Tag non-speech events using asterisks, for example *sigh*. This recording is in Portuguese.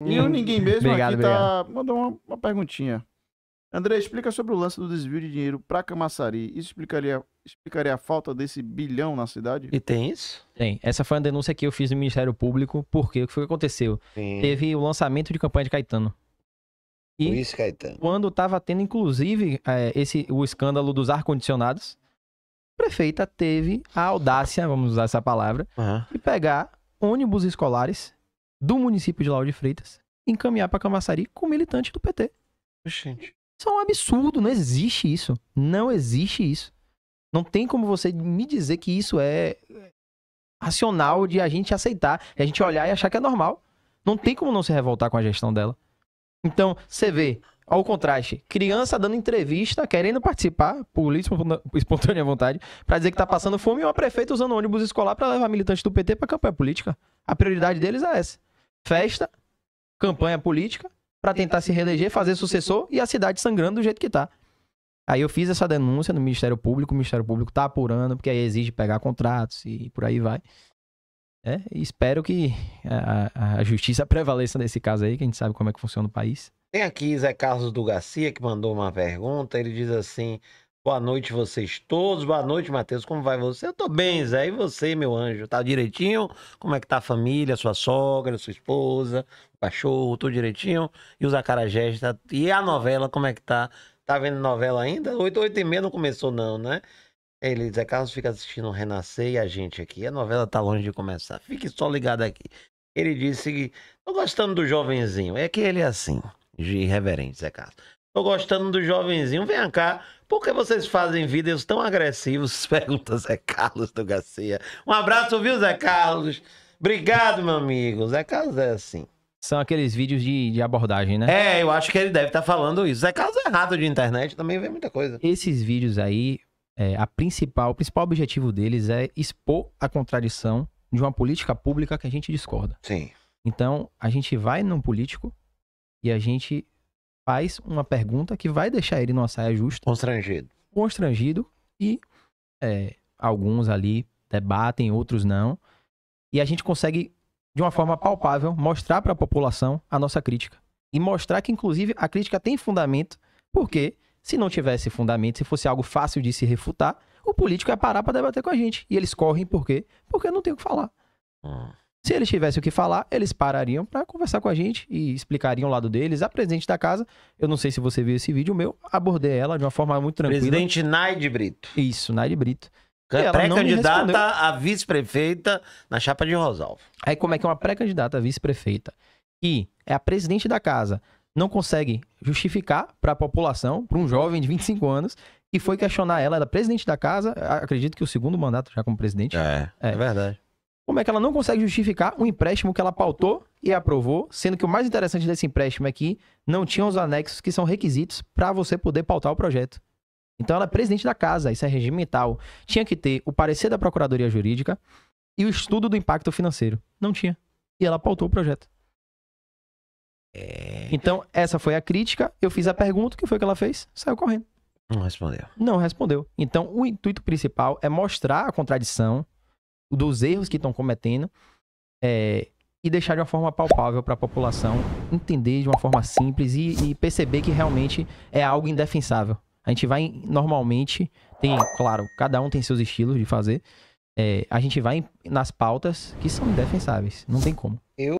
E o Ninguém Mesmo Obrigado, aqui tá... mandou uma, uma perguntinha. André, explica sobre o lance do desvio de dinheiro pra Camaçari. Isso explicaria, explicaria a falta desse bilhão na cidade? E tem isso? Tem. Essa foi uma denúncia que eu fiz no Ministério Público, porque o que foi que aconteceu? Sim. Teve o lançamento de campanha de Caetano. E Luiz Caetano. quando estava tendo, inclusive, é, esse, o escândalo dos ar-condicionados, a prefeita teve a audácia, vamos usar essa palavra, Aham. de pegar ônibus escolares do município de Lauro de Freitas encaminhar para Camaçari com militante do PT. Gente. Isso é um absurdo, não existe isso. Não existe isso. Não tem como você me dizer que isso é racional de a gente aceitar, de a gente olhar e achar que é normal. Não tem como não se revoltar com a gestão dela. Então, você vê, ao contraste, criança dando entrevista, querendo participar, por espontânea vontade, pra dizer que tá passando fome e uma prefeita usando ônibus escolar pra levar militantes do PT pra campanha política. A prioridade deles é essa. Festa, campanha política, pra tentar se reeleger, fazer sucessor e a cidade sangrando do jeito que tá. Aí eu fiz essa denúncia no Ministério Público, o Ministério Público tá apurando, porque aí exige pegar contratos e por aí vai. É, espero que a- a justiça *laughs* prevaleça nesse caso aí, que a gente sabe como é que funciona o país. Tem aqui Zé Carlos do Garcia que mandou uma pergunta. Ele diz assim: Boa noite, vocês todos. Boa noite, Matheus. Como vai você? Eu tô bem, Zé. E você, meu anjo? Tá direitinho? Como é que tá a família, sua sogra, sua esposa, cachorro, tudo direitinho? E os acarajés? Tá... E a novela, como é que tá? Tá vendo novela ainda? Oito, oito e meia não começou, não, né? Ele, Zé Carlos, fica assistindo Renascer e a gente aqui. A novela tá longe de começar. Fique só ligado aqui. Ele disse que tô gostando do jovenzinho. É que ele é assim, de irreverente, Zé Carlos. Tô gostando do jovenzinho. Vem cá. Por que vocês fazem vídeos tão agressivos? *laughs* Pergunta Zé Carlos do Garcia. Um abraço, viu, Zé Carlos? Obrigado, meu amigo. Zé Carlos é assim. São aqueles vídeos de, de abordagem, né? É, eu acho que ele deve estar falando isso. Zé Carlos é rato de internet, também vê muita coisa. Esses vídeos aí, é, a principal, o principal objetivo deles é expor a contradição de uma política pública que a gente discorda. Sim. Então, a gente vai num político e a gente faz uma pergunta que vai deixar ele numa saia justa, Constrangido. constrangido e é, alguns ali debatem, outros não. E a gente consegue, de uma forma palpável, mostrar para a população a nossa crítica. E mostrar que, inclusive, a crítica tem fundamento, porque se não tivesse fundamento, se fosse algo fácil de se refutar, o político ia parar para debater com a gente. E eles correm por quê? Porque não tem o que falar. Hum. Se eles tivessem o que falar, eles parariam para conversar com a gente e explicariam o lado deles. A presidente da casa, eu não sei se você viu esse vídeo meu, abordei ela de uma forma muito tranquila. Presidente Naide Brito. Isso, Naide Brito. Pré-candidata a vice-prefeita na chapa de Rosalvo. Aí como é que uma pré-candidata a vice-prefeita e é a presidente da casa não consegue justificar para a população, para um jovem de 25 anos, que foi questionar ela, ela é presidente da casa, acredito que o segundo mandato já como presidente. É, É. é verdade. Como é que ela não consegue justificar um empréstimo que ela pautou e aprovou, sendo que o mais interessante desse empréstimo é que não tinha os anexos que são requisitos para você poder pautar o projeto. Então ela é presidente da casa, isso é regimental. Tinha que ter o parecer da Procuradoria Jurídica e o estudo do impacto financeiro. Não tinha. E ela pautou o projeto. É... Então, essa foi a crítica. Eu fiz a pergunta, o que foi que ela fez? Saiu correndo. Não respondeu. Não respondeu. Então, o intuito principal é mostrar a contradição dos erros que estão cometendo é, e deixar de uma forma palpável para a população entender de uma forma simples e, e perceber que realmente é algo indefensável. A gente vai normalmente, tem, claro, cada um tem seus estilos de fazer. é, a gente vai nas pautas que são indefensáveis. Não tem como.